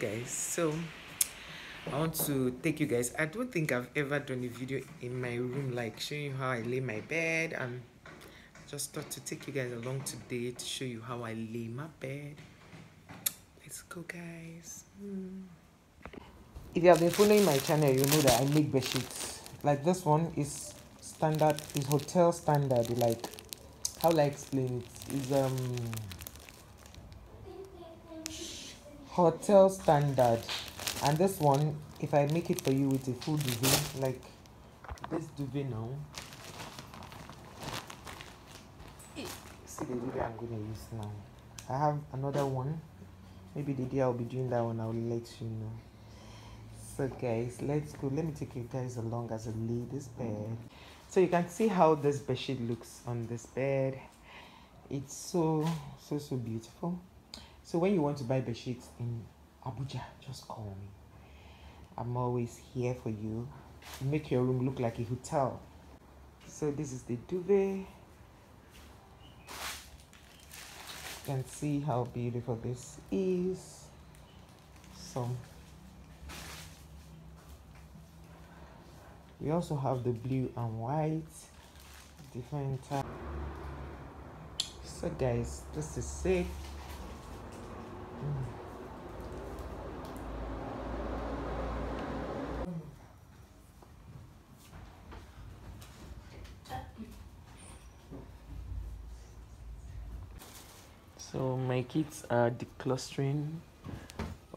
guys. So i want to take you guys i don't think i've ever done a video in my room like showing you how i lay my bed and just thought to take you guys along today to show you how i lay my bed. Let's go guys. Hmm. if you have been following my channel you know that i make bed sheets like this one is standard is hotel standard like how will i explain it? Is um hotel standard. And this one if i make it for you with a full duvet like this duvet now. Eh. See the duvet i'm gonna use now. I have another one. Maybe the day i'll be doing that one i'll let you know. So guys let's go. Let me take you guys along as i lay this bed. So you can see how this bed sheet looks on this bed. It's so so so beautiful so when you want to buy bed sheets in Abuja, just call me. I'm always here for you. Make your room look like a hotel. So this is the duvet. You can see how beautiful this is. So we also have the blue and white different type. So guys, this is it. So my kids are declustering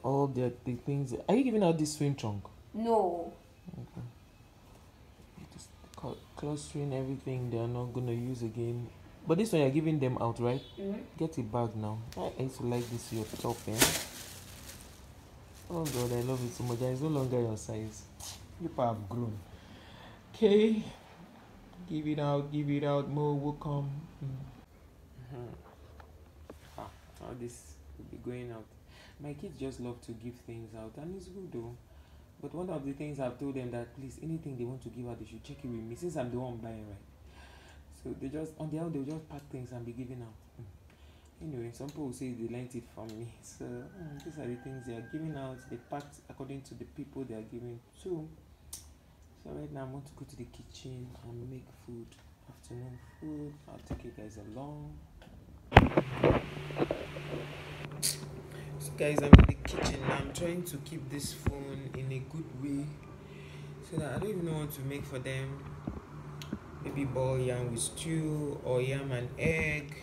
all the, the things. Are you giving out this swing trunk? No. Okay. Just clustering everything they are not gonna use again. But this one you're giving them out, right? Mm-hmm. Get a bag now. I used to like this your top, eh? Oh God, I love it so much. It's no longer your size. People have grown. Okay. Give it out, give it out. More will come. Mm-hmm. Ah, all this will be going out. My kids just love to give things out, and it's good though. But one of the things I've told them that please, anything they want to give out, they should check it with me since I'm the one buying, right? So they just on their own they'll just pack things and be giving out. Mm. Anyway, some people say they learned it from me. So mm, these are the things they are giving out. They packed according to the people they are giving to. So right now I want to go to the kitchen and make food. Afternoon food. I'll take you guys along. So guys, I'm in the kitchen. I'm trying to keep this phone in a good way so that I don't even know what to make for them maybe boil yam with stew or yam and egg.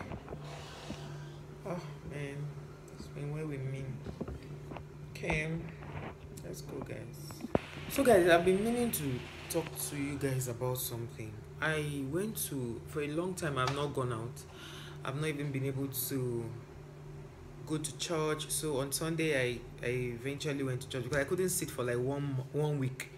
Oh man. It's been well with me. Okay let's go guys. So guys i've been meaning to talk to you guys about something. I went to for a long time i've not gone out. I've not even been able to go to church. So on sunday i i eventually went to church because i couldn't sit for like one one week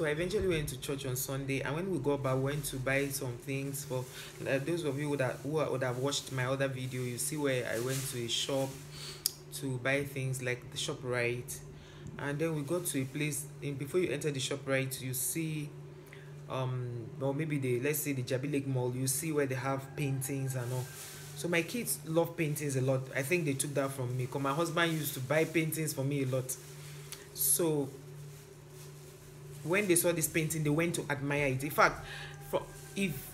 so I eventually went to church on Sunday, and when we got back, we went to buy some things for uh, those of you that who would have watched my other video. You see where I went to a shop to buy things like the Shoprite, and then we got to a place. And before you enter the Shoprite, you see, um, or maybe the let's say the Jabi Lake Mall. You see where they have paintings and all. So my kids love paintings a lot. I think they took that from me because my husband used to buy paintings for me a lot. So when they saw this painting, they went to admire it. In fact, for, if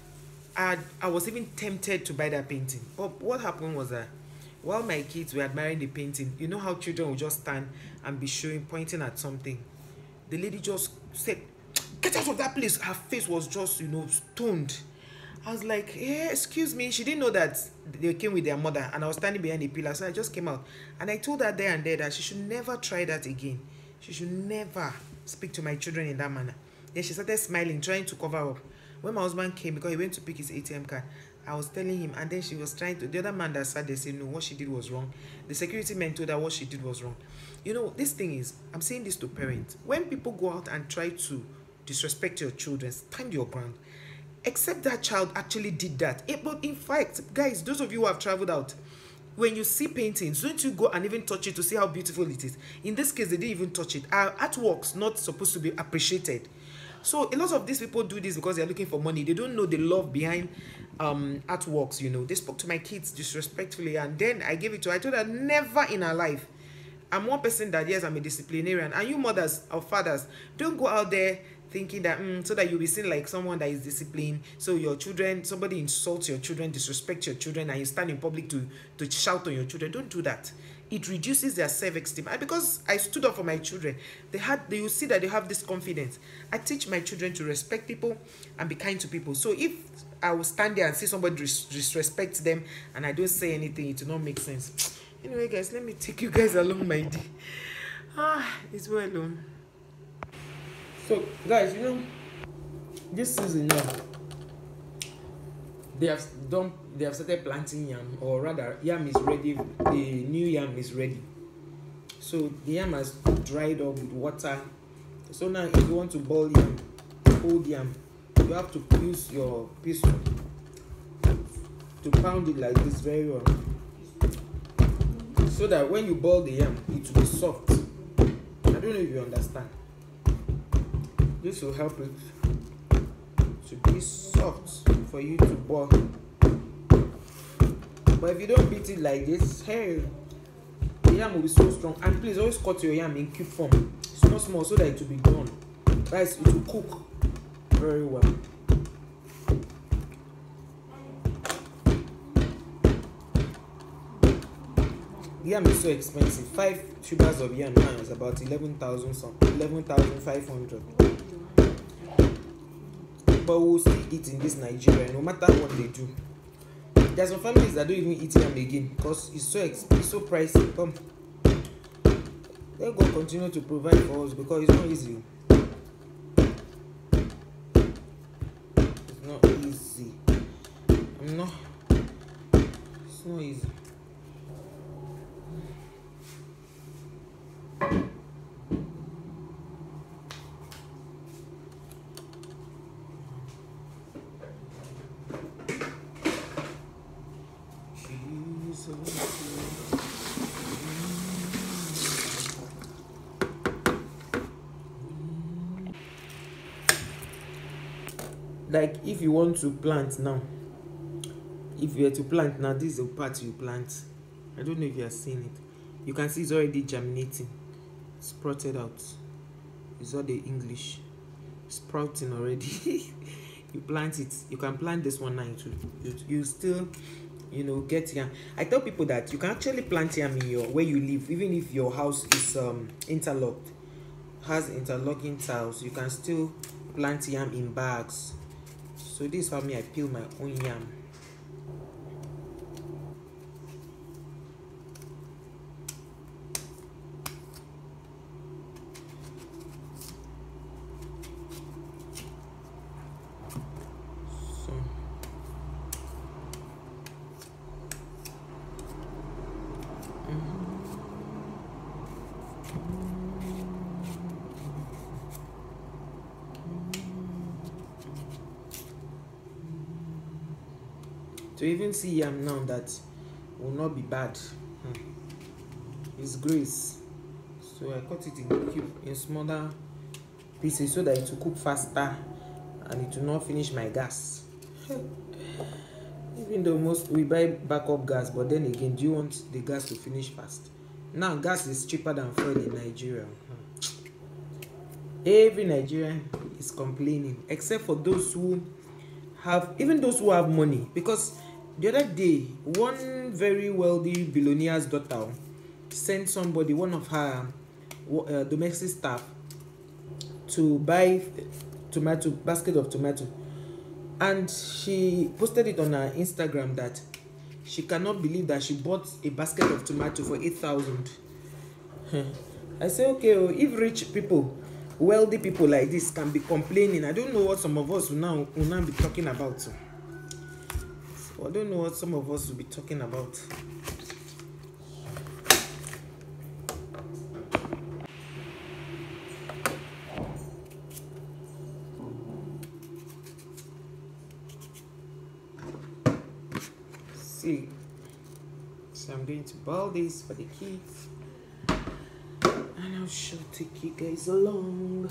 I, I was even tempted to buy that painting, but what happened was that while my kids were admiring the painting, you know how children will just stand and be showing, pointing at something. The lady just said, "Get out of that place!" Her face was just, you know, stoned. I was like, "Hey, excuse me." She didn't know that they came with their mother, and I was standing behind the pillar, so I just came out and I told her there and there that she should never try that again. She should never speak to my children in that manner. Then she started smiling, trying to cover up. When my husband came, because he went to pick his ATM card, I was telling him, and then she was trying to. The other man that sat there said, No, what she did was wrong. The security man told her what she did was wrong. You know, this thing is, I'm saying this to parents. When people go out and try to disrespect your children, stand your ground. Except that child actually did that. It, but in fact, guys, those of you who have traveled out, when you see paintings don't you go and even touch it to see how beautiful it is? In this case they didn't even touch it. Our artworks not supposed to be appreciated. So a lot of these people do this because they're looking for money. They don't know the love behind um artworks you know. They spoke to my kids disrespectfully and then i gave it to her. I told her never in her life. I'm one person that yes, I'm a disciplinarian, and you mothers or fathers don't go out there thinking that mm, so that you'll be seen like someone that is disciplined. So your children, somebody insults your children, disrespect your children, and you stand in public to to shout on your children. Don't do that. It reduces their self-esteem. Because I stood up for my children, they had they will see that they have this confidence. I teach my children to respect people and be kind to people. So if I will stand there and see somebody dis disrespect them and I don't say anything, it will not make sense. Anyway, guys, let me take you guys along my day. Ah, it's well alone. So, guys, you know, this season now, they have done, they have started planting yam, or rather, yam is ready. The new yam is ready. So the yam has dried up with water. So now, if you want to boil yam, old yam, you have to use your pistol to pound it like this very well so that when you boil the yam it will be soft i don't know if you understand this will help it to be soft for you to boil but if you don't beat it like this hey the yam will be so strong and please always cut your yam in cube form small small so that it will be done guys it will cook very well. Yam is so expensive. Five tubers of yam now is about eleven thousand some eleven thousand five hundred. But we'll still eat in this Nigeria no matter what they do. There are some families that don't even eat yam again because it's so it's so pricey. Come, let God continue to provide for us because it's not easy. not easy. I'm not. It's not easy. Like if you want to plant now if you were to plant now this is the part you plant. I don't know if you are seeing it. You can see it's already germinating sprouted out. It's all the english. Sprouting already. You plant it. You can plant this one now too you, you still you know get yam. I tell people that you can actually plant yam in your where you live even if your house is um interlocked has interlocking tiles you can still plant yam in bags so this is me i peel my own yam to even see yam now that will not be bad. Hmm. it's grace. So i cut it in cube in smaller pieces so that it will cook faster and it will not finish my gas. Even though most we buy backup gas but then again do you want the gas to finish fast? Now gas is cheaper than fuel in nigeria. Hmm. every nigerian is complaining except for those who have even those who have money because the other day one very wealthy billionaire's daughter sent somebody one of her uh, domestic staff to buy tomato basket of tomato. And she posted it on her instagram that she cannot believe that she bought a basket of tomato for 8000 i say okay oh, if rich people wealthy people like this can be complaining i don't know what some of us will now will now be talking about I don't know what some of us will be talking about. See, so I'm going to boil this for the kids and I shall take you guys along.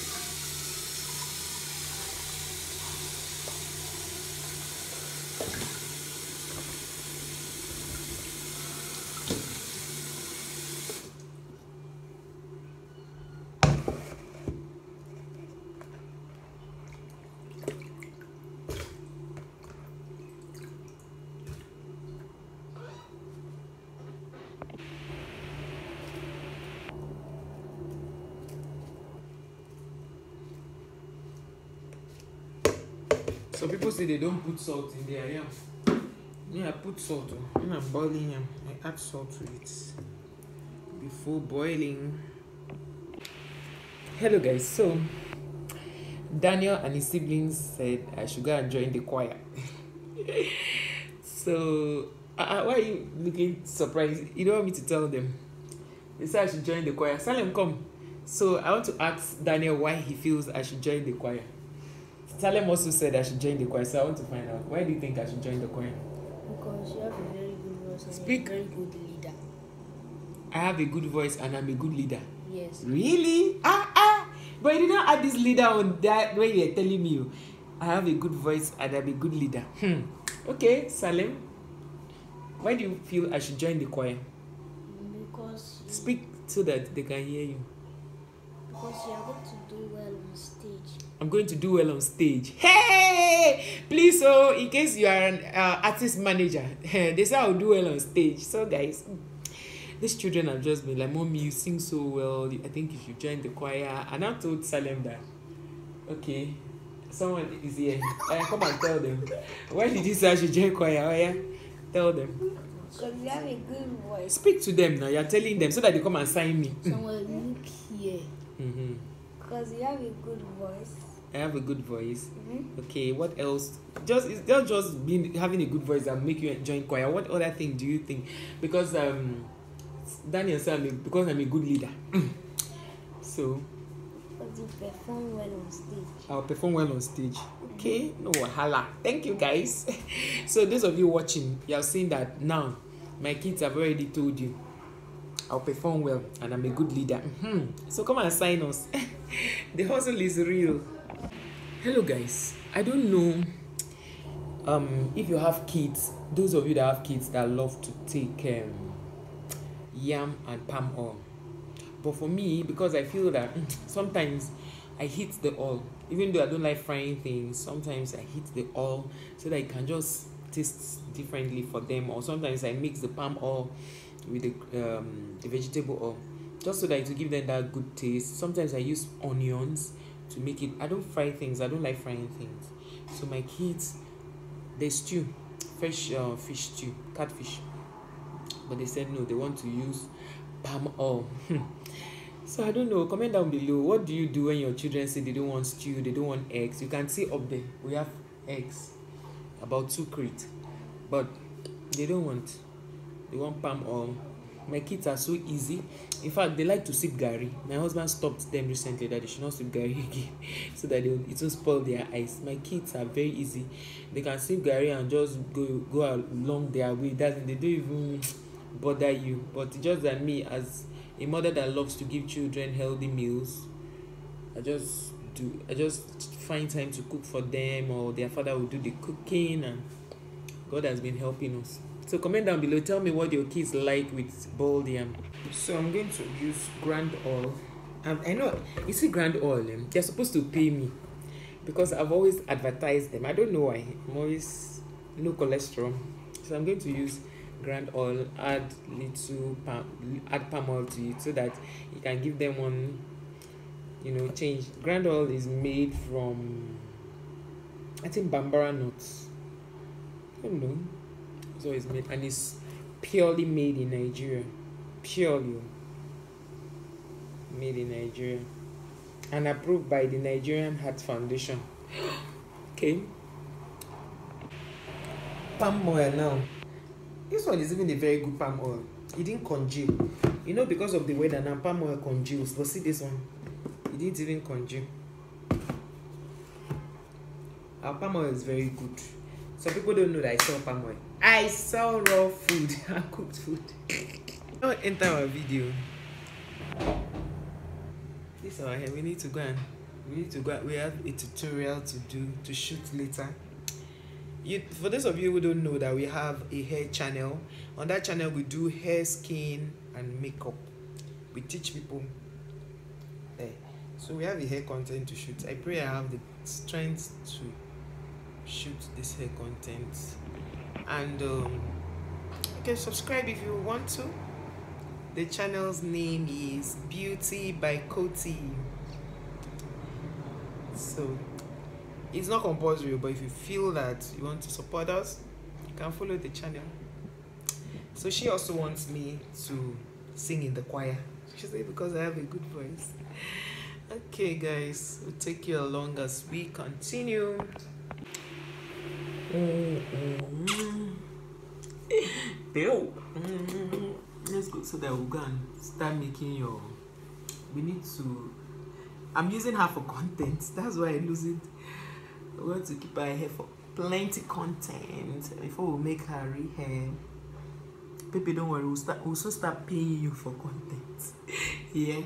Some people say they don't put salt in their yam. Yeah, I put salt. oh. When I'm boiling yam, I add salt to it before boiling. Hello, guys. So, Daniel and his siblings said I should go and join the choir. so, uh, why are you looking surprised? You don't want me to tell them. They said I should join the choir. Salem, come. So, I want to ask Daniel why he feels I should join the choir. Salem also said I should join the choir, so I want to find out why do you think I should join the choir? Because you have a very good voice and Speak. you're a very good leader. I have a good voice and I'm a good leader. Yes. Really? Ah ah! But you didn't add this leader on that when you were telling me. oh. I have a good voice and I'm a good leader. Hmm. Okay, Salem. Why do you feel I should join the choir? Because Speak so that they can hear you. Because you are going to do well on stage. I'm going to do well on stage. Hey! Please, so in case you are an uh, artist manager, they say I'll do well on stage. So, guys, these children have just been like, Mommy, you sing so well. I think you should join the choir. And I told Salem that, okay, someone is here. Uh, come and tell them. Why did you say I should join choir? Oh, yeah? Tell them. Because you have a good voice. Speak to them now. You're telling them so that they come and sign me. Someone look here. Hmm Because you have a good voice. I have a good voice. Mm-hmm. Okay, what else? Just it's not just being having a good voice that make you join choir. What other thing do you think? Because um, Daniel said I'm a- because I'm a good leader. so Because you perform well on stage. I'll perform well on stage. Okay, no wahala. Thank you guys. so those of you watching, you have seen that now. My kids have already told you. I'll perform well and I'm a good leader. Mhm. So come and sign us. the hustle is real. Hello guys. I don't know um if you have kids, those of you that have kids that love to take um yam and palm oil. But for me, because I feel that mm, sometimes I hit the oil, even though I don't like frying things, sometimes I hit the oil so that it can just taste differently for them. Or sometimes I mix the palm oil with the, um, the vegetable oil just so that it will give them that good taste. Sometimes I use onions to make it. I don't fry things, I don't like frying things. So my kids, they stew, fresh uh, fish stew, catfish. But they said no, they want to use palm oil. so I don't know. Comment down below. What do you do when your children say they don't want stew, they don't want eggs? You can see up there we have eggs, about two crate, but they don't want. They want palm oil. My kids are so easy. In fact, they like to sip gari. My husband stopped them recently that they should not sip gari again, so that they will, it won't spoil their eyes. My kids are very easy. They can sip gari and just go go along their way. That they don't even bother you. But just that me, as a mother that loves to give children healthy meals, I just do. I just find time to cook for them, or their father will do the cooking, and God has been helping us. So comment down below. Tell me what your kids like with boiled yam. So I'm going to use grand oil. Um, I know you see grand oil. Um, they're supposed to pay me because I've always advertised them. I don't know why. I'm always no cholesterol. So I'm going to use grand oil. Add little palm, add palm oil to it so that you can give them one. You know, change. Grand oil is made from. I think bambara nuts. I don't know. It's made and it's purely made in Nigeria. Purely made in Nigeria. And approved by the Nigerian Heart Foundation. okay. Palm oil now. This one is even a very good palm oil. It didn't congeal. You know, because of the weather now, palm oil congeals. But see this one. It didn't even congeal. Our palm oil is very good. Some people don't know that I sell palm oil. I sell raw food and cooked food. Don't enter our video. this is our hair. We need to go and we need to go we have a tutorial to do to shoot later. You for those of you who don't know that we have a hair channel on that channel we do hair skin and makeup. We teach people there so we have a hair content to shoot. I pray i have the strength to shoot this hair content and um, you can subscribe if you want to. The channel's name is beauty by Coty. So it's not compulsory but if you feel that you want to support us you can follow the channel. So she also wants me to sing in the choir. She said because i have a good voice. Okay guys we'll take you along as we continue mm-hmm. let's go so that we can start making your we need to i'm using her for content that's why i lose it I want to keep her hair for plenty content before we make her real hair. Baby, don't worry, we'll start we'll soon start paying you for content. yeah.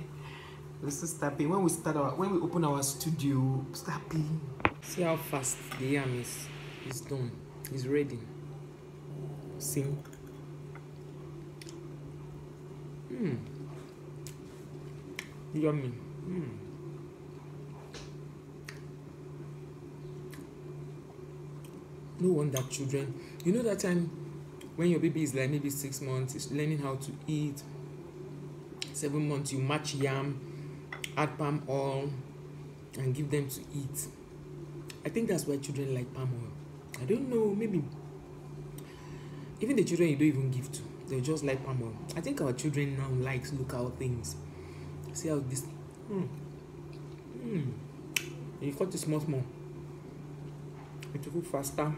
We'll soon start paying when we start our when we open our studio, we'll start paying. See how fast the yam is is done. It's ready. See? Mmm. Yummy. Mmm. no wonder children you know that time when your baby is like maybe six months is learning how to eat seven months you match yam add palm oil and give them to eat i think that's why children like palm oil i don't know maybe even the children you don't even give to they just like palm oil i think our children now likes local things see how this mm, mm. you cut it small small it will cook faster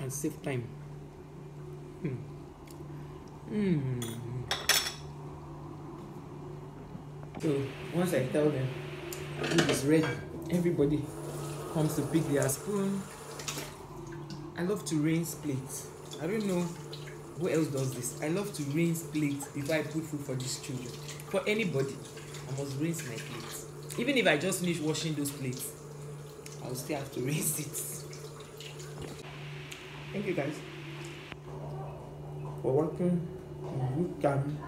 and save time. Mm. Mm. So once I tell them it is ready, everybody comes to pick their spoon. I love to rinse plates. I don't know who else does this. I love to rinse plates before I put food for these children. For anybody, I must rinse my plates. Even if I just finish washing those plates, I'll still have to rinse it. Thank you guys for watching. You can